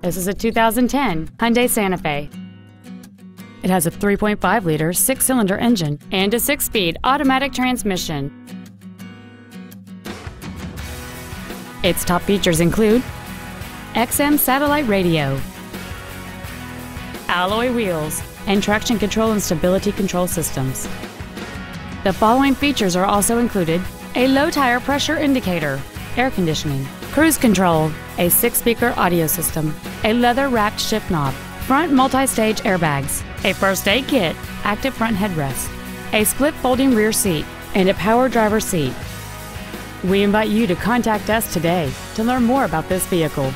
This is a 2010 Hyundai Santa Fe. It has a 3.5-liter six-cylinder engine and a six-speed automatic transmission. Its top features include XM satellite radio, alloy wheels, and traction control and stability control systems. The following features are also included a low tire pressure indicator, air conditioning, cruise control, a six-speaker audio system, a leather-wrapped shift knob, front multi-stage airbags, a first aid kit, active front headrest, a split folding rear seat, and a power driver seat. We invite you to contact us today to learn more about this vehicle.